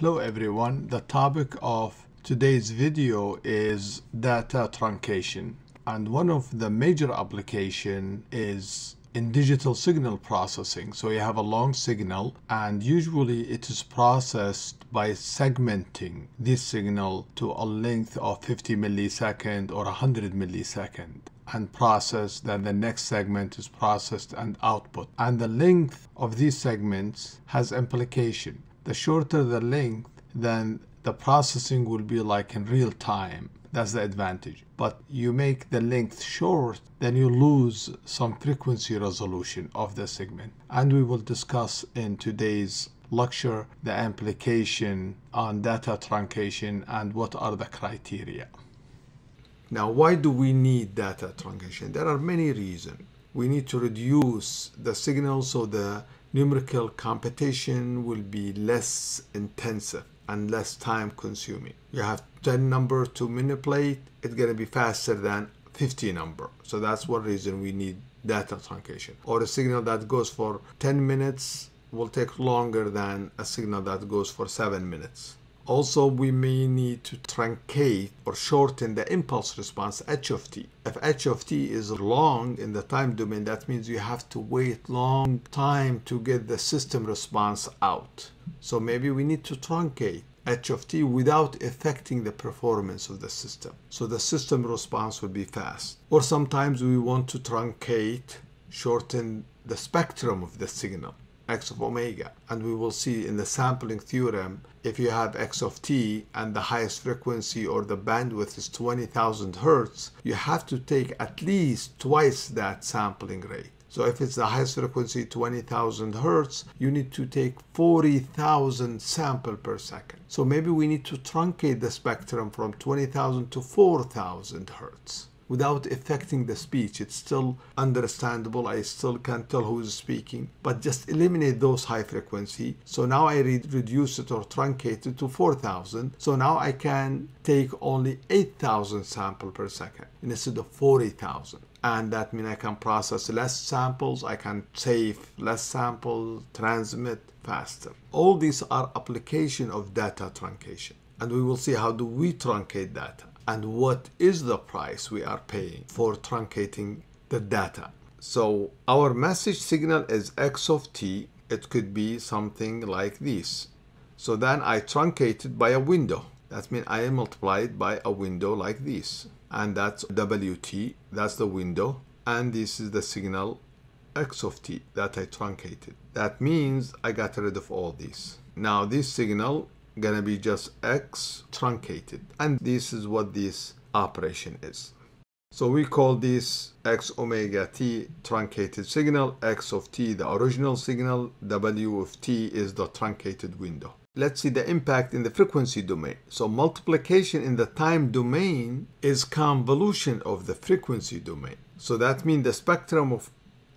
Hello everyone, the topic of today's video is data truncation and one of the major application is in digital signal processing. So you have a long signal and usually it is processed by segmenting this signal to a length of 50 millisecond or 100 millisecond and processed then the next segment is processed and output. And the length of these segments has implication the shorter the length, then the processing will be like in real time. That's the advantage. But you make the length short, then you lose some frequency resolution of the segment. And we will discuss in today's lecture the implication on data truncation and what are the criteria. Now, why do we need data truncation? There are many reasons. We need to reduce the signal so the numerical computation will be less intensive and less time consuming. You have 10 number to manipulate, it's going to be faster than 50 number. So that's one reason we need data truncation. Or a signal that goes for 10 minutes will take longer than a signal that goes for 7 minutes. Also, we may need to truncate or shorten the impulse response h of t. If h of t is long in the time domain, that means you have to wait long time to get the system response out. So maybe we need to truncate h of t without affecting the performance of the system. So the system response will be fast. Or sometimes we want to truncate, shorten the spectrum of the signal x of omega. And we will see in the sampling theorem, if you have x of t and the highest frequency or the bandwidth is 20,000 hertz, you have to take at least twice that sampling rate. So if it's the highest frequency 20,000 hertz, you need to take 40,000 sample per second. So maybe we need to truncate the spectrum from 20,000 to 4,000 hertz without affecting the speech. It's still understandable. I still can tell who's speaking, but just eliminate those high frequency. So now I re reduce it or truncate it to 4,000. So now I can take only 8,000 sample per second instead of 40,000 and that means I can process less samples, I can save less samples, transmit faster. All these are application of data truncation. And we will see how do we truncate data and what is the price we are paying for truncating the data. So our message signal is x of t. It could be something like this. So then I truncate it by a window. That means I multiply it by a window like this. And that's wt, that's the window. And this is the signal x of t that I truncated. That means I got rid of all these. Now this signal gonna be just x truncated and this is what this operation is. So we call this x omega t truncated signal. X of t the original signal. W of t is the truncated window. Let's see the impact in the frequency domain. So multiplication in the time domain is convolution of the frequency domain. So that means the spectrum of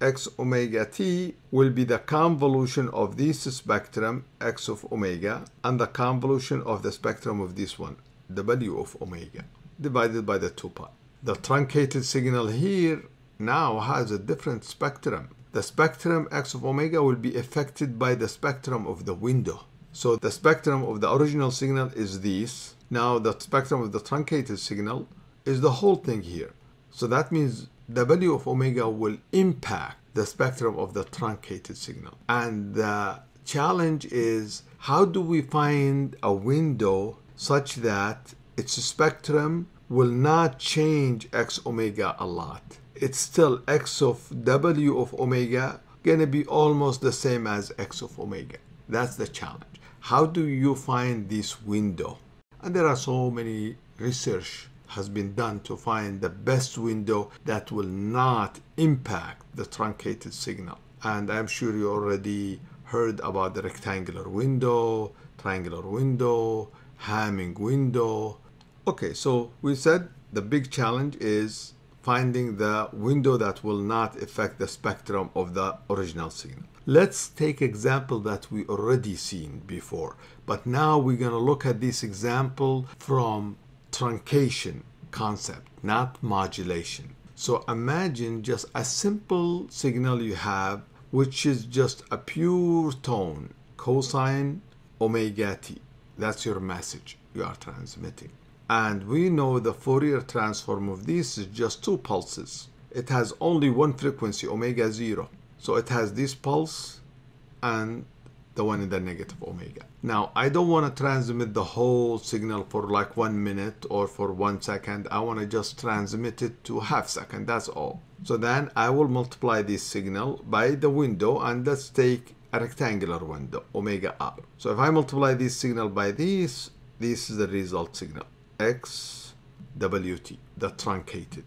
x omega t will be the convolution of this spectrum x of omega and the convolution of the spectrum of this one w of omega divided by the 2 pi. The truncated signal here now has a different spectrum. The spectrum x of omega will be affected by the spectrum of the window. So the spectrum of the original signal is this. Now the spectrum of the truncated signal is the whole thing here. So that means W of omega will impact the spectrum of the truncated signal. And the challenge is how do we find a window such that its spectrum will not change x omega a lot. It's still x of w of omega gonna be almost the same as x of omega. That's the challenge. How do you find this window? And there are so many research has been done to find the best window that will not impact the truncated signal. And I'm sure you already heard about the rectangular window, triangular window, Hamming window. Okay, so we said the big challenge is finding the window that will not affect the spectrum of the original signal. Let's take example that we already seen before, but now we're going to look at this example from truncation concept, not modulation. So imagine just a simple signal you have, which is just a pure tone, cosine omega t. That's your message you are transmitting. And we know the Fourier transform of this is just two pulses. It has only one frequency, omega 0. So it has this pulse and the one in the negative omega. Now, I don't want to transmit the whole signal for like one minute or for one second. I want to just transmit it to half second. That's all. So then I will multiply this signal by the window and let's take a rectangular window, omega r. So if I multiply this signal by this, this is the result signal, xwt, the truncated.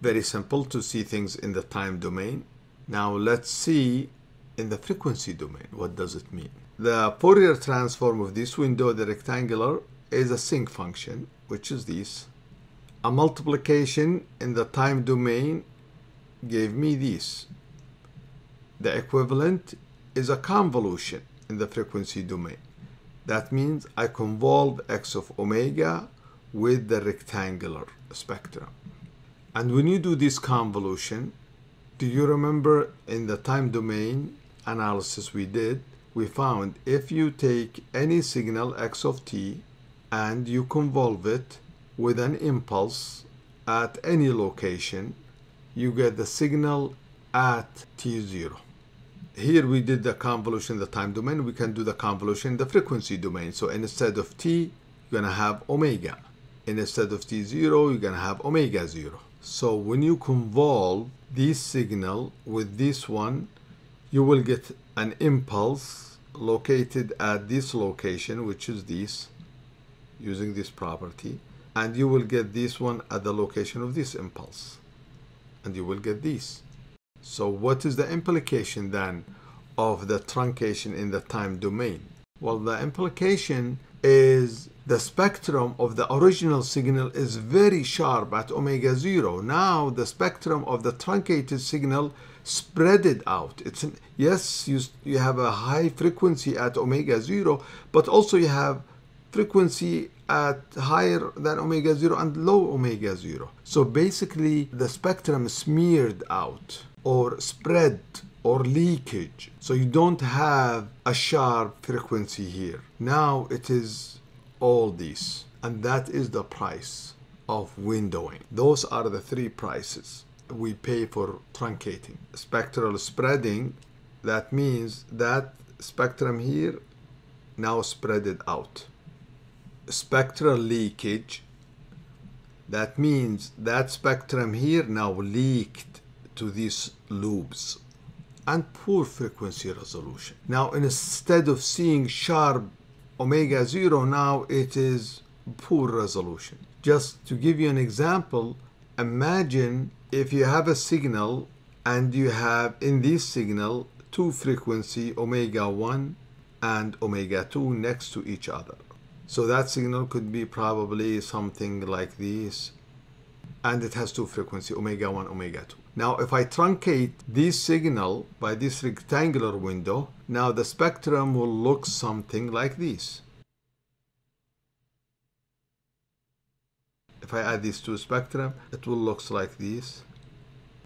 Very simple to see things in the time domain. Now let's see in the frequency domain, what does it mean? The Fourier transform of this window, the rectangular, is a sinc function, which is this. A multiplication in the time domain gave me this. The equivalent is a convolution in the frequency domain. That means I convolve x of omega with the rectangular spectrum. And when you do this convolution, do you remember in the time domain analysis we did, we found if you take any signal x of t and you convolve it with an impulse at any location, you get the signal at t0 here we did the convolution in the time domain. We can do the convolution in the frequency domain. So instead of t, you're going to have omega. Instead of t0, you're going to have omega 0. So when you convolve this signal with this one, you will get an impulse located at this location, which is this, using this property. And you will get this one at the location of this impulse. And you will get this. So what is the implication then of the truncation in the time domain? Well, the implication is the spectrum of the original signal is very sharp at omega 0. Now the spectrum of the truncated signal spread it out. It's yes, you, you have a high frequency at omega 0, but also you have frequency at higher than omega 0 and low omega 0. So basically the spectrum smeared out or spread or leakage. So you don't have a sharp frequency here. Now it is all these. And that is the price of windowing. Those are the three prices we pay for truncating. Spectral spreading, that means that spectrum here now spread it out. Spectral leakage, that means that spectrum here now leaked to these loops and poor frequency resolution. Now instead of seeing sharp omega 0 now it is poor resolution. Just to give you an example, imagine if you have a signal and you have in this signal two frequency omega 1 and omega 2 next to each other. So that signal could be probably something like this and it has two frequency omega 1 omega 2 now if I truncate this signal by this rectangular window now the spectrum will look something like this if I add these two spectrum it will look like this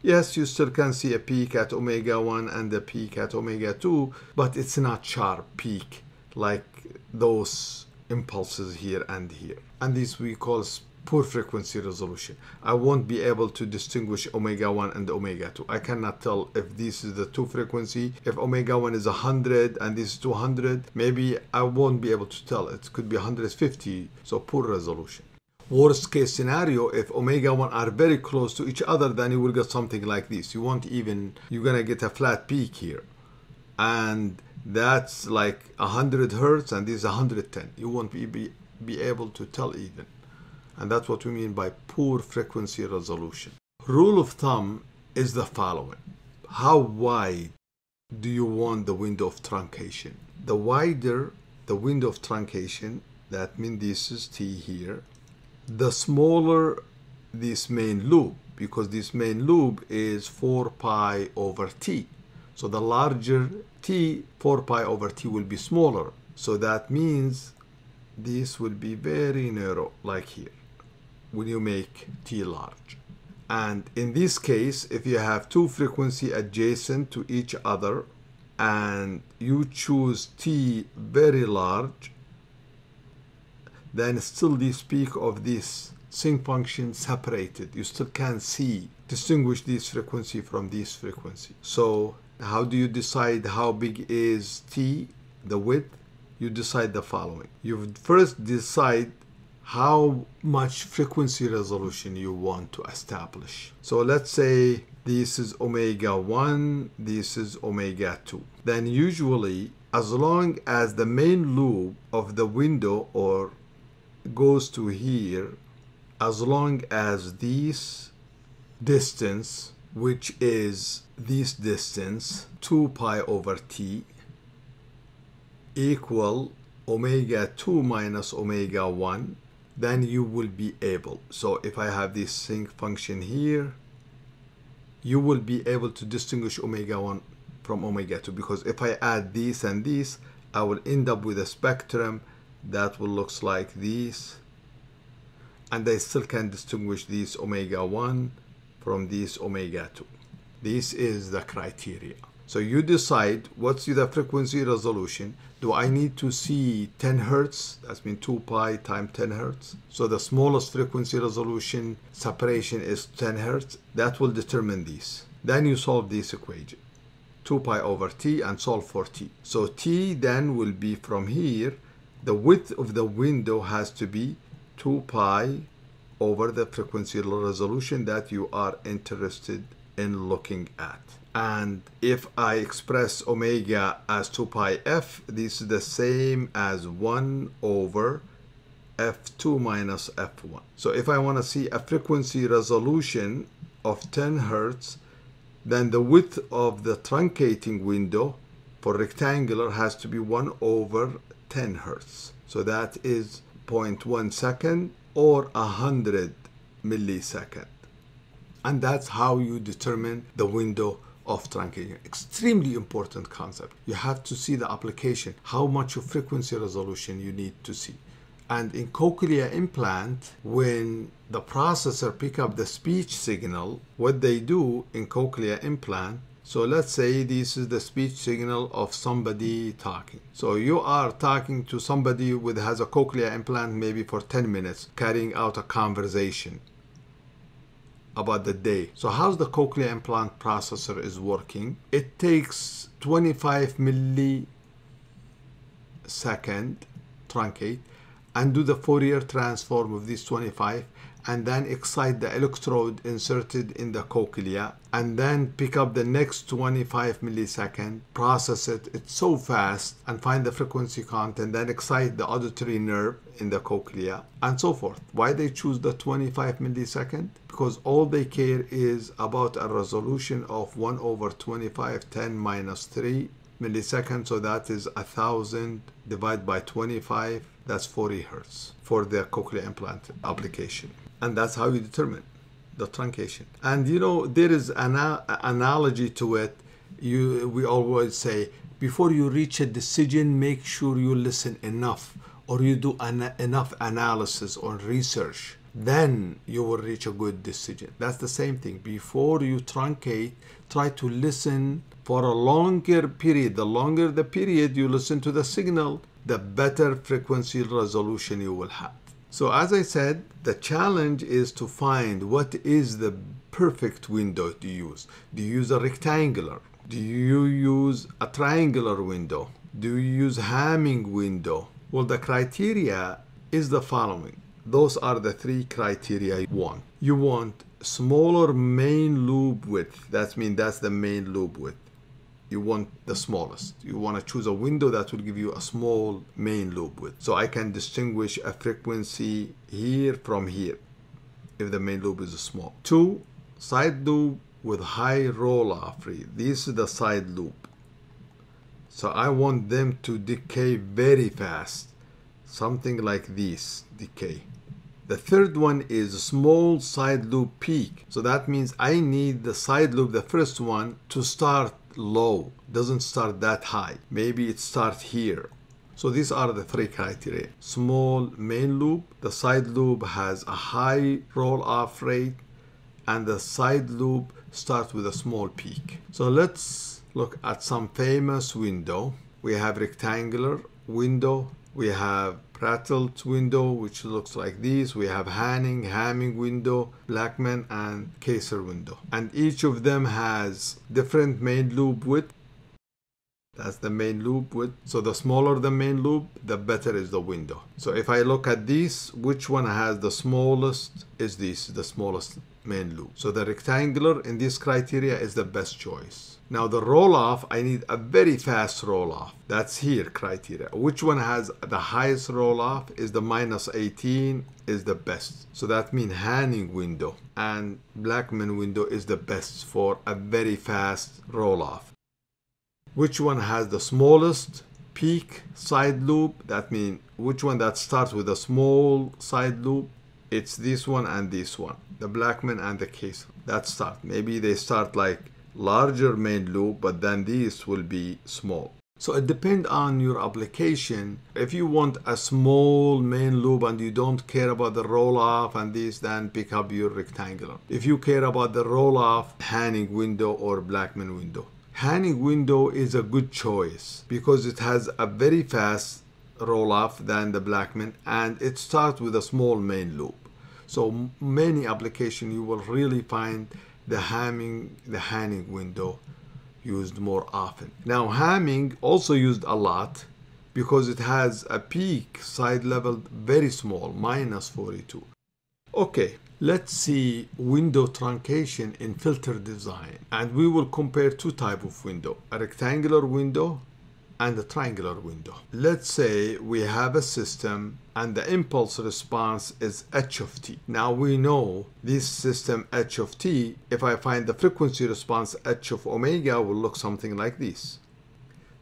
Yes, you still can see a peak at omega 1 and a peak at omega 2, but it's not sharp peak like those impulses here and here. And these we call poor frequency resolution. I won't be able to distinguish omega 1 and omega 2. I cannot tell if this is the two frequency. If omega 1 is 100 and this is 200, maybe I won't be able to tell. It could be 150, so poor resolution. Worst case scenario, if omega 1 are very close to each other, then you will get something like this. You won't even, you're gonna get a flat peak here. And that's like 100 hertz and this is 110. You won't be, be, be able to tell even. And that's what we mean by poor frequency resolution. Rule of thumb is the following. How wide do you want the window of truncation? The wider the window of truncation, that means this is T here, the smaller this main loop, because this main loop is 4 pi over T. So the larger T, 4 pi over T will be smaller. So that means this will be very narrow, like here when you make T large. And in this case, if you have two frequency adjacent to each other and you choose T very large, then still you speak of this sinc function separated. You still can't see, distinguish this frequency from this frequency. So how do you decide how big is t, the width? You decide the following. You first decide how much frequency resolution you want to establish. So let's say this is omega 1, this is omega 2. Then usually as long as the main loop of the window or goes to here, as long as this distance, which is this distance, 2 pi over t, equal omega 2 minus omega 1 then you will be able. So if I have this sinc function here you will be able to distinguish omega 1 from omega 2 because if I add this and this I will end up with a spectrum that will looks like these and I still can distinguish these omega 1 from these omega 2 this is the criteria so you decide what's the frequency resolution. Do I need to see 10 hertz? That's mean 2 pi times 10 hertz. So the smallest frequency resolution separation is 10 hertz. That will determine this. Then you solve this equation. 2 pi over t and solve for t. So t then will be from here. The width of the window has to be 2 pi over the frequency resolution that you are interested in looking at. And if I express omega as 2 pi f this is the same as 1 over f2 minus f1 so if I want to see a frequency resolution of 10 hertz then the width of the truncating window for rectangular has to be 1 over 10 hertz so that is 0.1 second or 100 millisecond and that's how you determine the window of truncation. Extremely important concept. You have to see the application, how much of frequency resolution you need to see. And in cochlear implant, when the processor pick up the speech signal, what they do in cochlear implant, so let's say this is the speech signal of somebody talking. So you are talking to somebody with has a cochlear implant maybe for 10 minutes, carrying out a conversation about the day. So how's the cochlear implant processor is working? It takes 25 millisecond truncate and do the Fourier transform of this 25 and then excite the electrode inserted in the cochlea and then pick up the next 25 millisecond process it it's so fast and find the frequency content, then excite the auditory nerve in the cochlea and so forth. Why they choose the 25 millisecond? Because all they care is about a resolution of 1 over 25 10 minus 3 milliseconds so that is a thousand divided by 25 that's 40 hertz for the cochlear implant application and that's how you determine the truncation. And you know there is an analogy to it. You we always say before you reach a decision make sure you listen enough or you do an, enough analysis or research. Then you will reach a good decision. That's the same thing. Before you truncate try to listen for a longer period. The longer the period you listen to the signal the better frequency resolution you will have so as I said, the challenge is to find what is the perfect window to use. Do you use a rectangular? Do you use a triangular window? Do you use Hamming window? Well, the criteria is the following. Those are the three criteria you want. You want smaller main loop width. That means that's the main loop width you want the smallest. You want to choose a window that will give you a small main loop width. So I can distinguish a frequency here from here if the main loop is small. Two, side loop with high roll off rate. This is the side loop. So I want them to decay very fast. Something like this decay. The third one is a small side loop peak. So that means I need the side loop, the first one, to start low, doesn't start that high. Maybe it starts here. So these are the three criteria. Small main loop, the side loop has a high roll off rate, and the side loop starts with a small peak. So let's look at some famous window. We have rectangular window We have Bartlett window, which looks like this. We have Hanning, Hamming window, Blackman, and Kaiser window. And each of them has different main loop width. That's the main loop. So the smaller the main loop, the better is the window. So if I look at this, which one has the smallest is this, the smallest main loop. So the rectangular in this criteria is the best choice. Now the roll off, I need a very fast roll off. That's here criteria. Which one has the highest roll off is the minus 18 is the best. So that means Hanning window and Blackman window is the best for a very fast roll off. Which one has the smallest peak side loop? That means which one that starts with a small side loop? It's this one and this one, the Blackman and the case. That start. Maybe they start like larger main loop, but then these will be small. So it depends on your application. If you want a small main loop and you don't care about the roll off and this, then pick up your rectangular. If you care about the roll off, Hanning window or Blackman window. Hanning window is a good choice because it has a very fast roll off than the Blackman and it starts with a small main loop. So many application you will really find the Hamming, the Hanning window used more often. Now Hamming also used a lot because it has a peak side level very small, minus 42. Okay, let's see window truncation in filter design. And we will compare two type of window, a rectangular window and a triangular window. Let's say we have a system and the impulse response is h of t. Now we know this system h of t, if I find the frequency response h of omega will look something like this.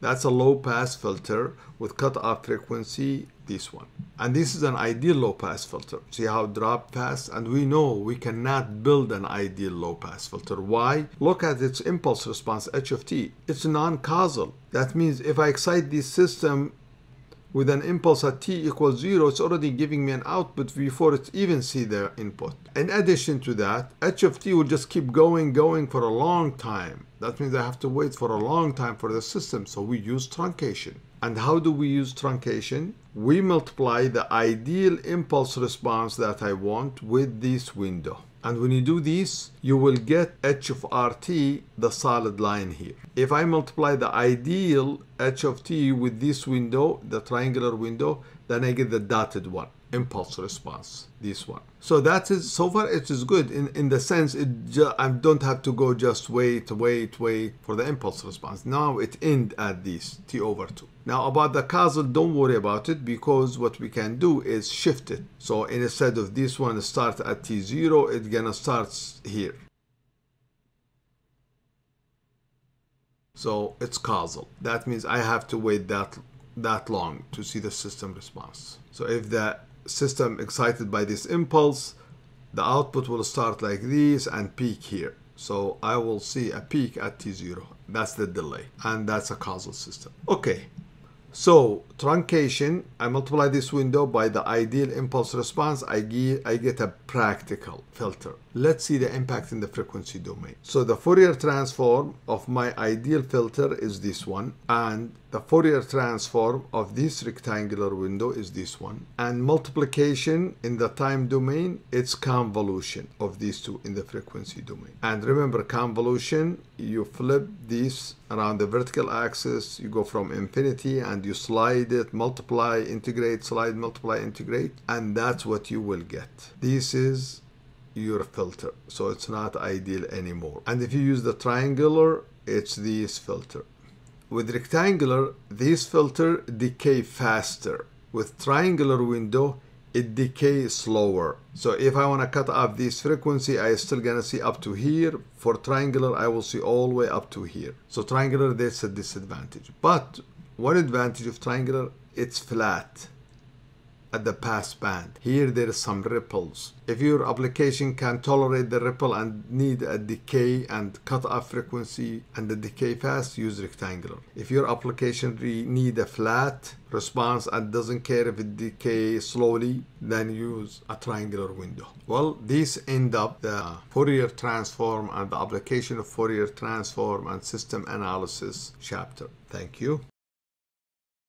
That's a low pass filter with cutoff frequency, this one. And this is an ideal low pass filter. See how drop fast? And we know we cannot build an ideal low pass filter. Why? Look at its impulse response, h of t. It's non-causal. That means if I excite this system with an impulse at t equals 0, it's already giving me an output before it even see the input. In addition to that, h of t will just keep going, going for a long time. That means I have to wait for a long time for the system, so we use truncation. And how do we use truncation? We multiply the ideal impulse response that I want with this window. And when you do this, you will get h of rt, the solid line here. If I multiply the ideal h of t with this window, the triangular window, then I get the dotted one impulse response this one. So that is so far it is good in in the sense it i don't have to go just wait wait wait for the impulse response. Now it end at this t over 2 now about the causal don't worry about it because what we can do is shift it. So instead of this one start at t0 it gonna start here. So it's causal that means i have to wait that that long to see the system response. So if the system excited by this impulse, the output will start like this and peak here. So I will see a peak at T0. That's the delay. And that's a causal system. Okay. So truncation, I multiply this window by the ideal impulse response. I get, I get a practical filter. Let's see the impact in the frequency domain. So the Fourier transform of my ideal filter is this one. And the Fourier transform of this rectangular window is this one. And multiplication in the time domain, it's convolution of these two in the frequency domain. And remember convolution, you flip this around the vertical axis, you go from infinity and you slide it, multiply, integrate, slide, multiply, integrate, and that's what you will get. This is your filter. So it's not ideal anymore. And if you use the triangular, it's this filter. With rectangular, this filter decay faster. With triangular window, it decays slower. So if I want to cut off this frequency, I still gonna see up to here. For triangular, I will see all the way up to here. So triangular, that's a disadvantage. But one advantage of triangular, it's flat at the pass band. Here there is some ripples. If your application can tolerate the ripple and need a decay and cut off frequency and the decay fast, use rectangular. If your application need a flat response and doesn't care if it decays slowly, then use a triangular window. Well, these end up the Fourier transform and the application of Fourier transform and system analysis chapter. Thank you.